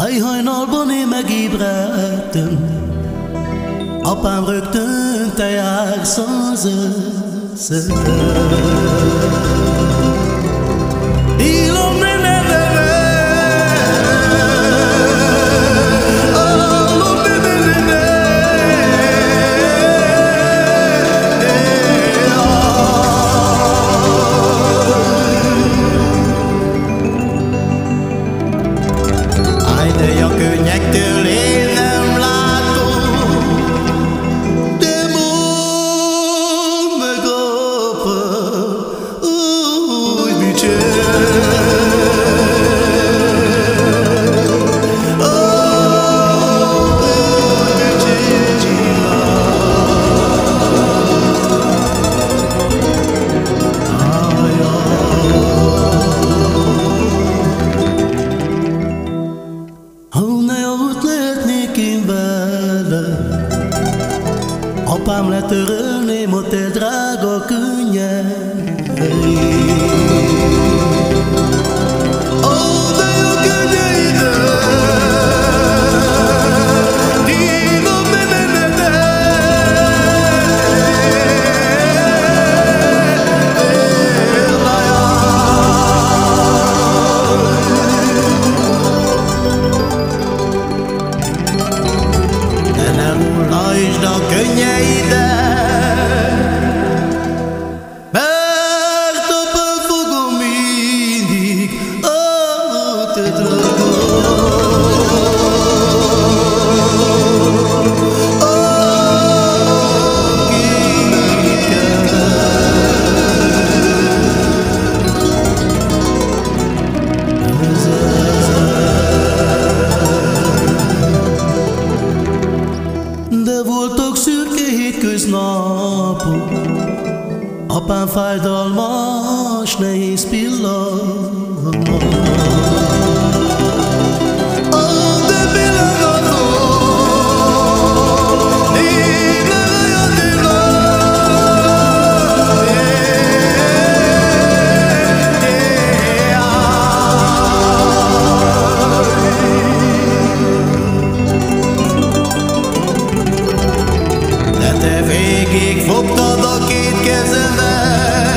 hajnalban én megébredtem, apám rögtön te jársz az cứ nhắc cứ liên Apám letörölném a te drága könnyed. szürke hétköznapok, apám fájdalmas, nehéz pillanat. fogtad a két kezemet,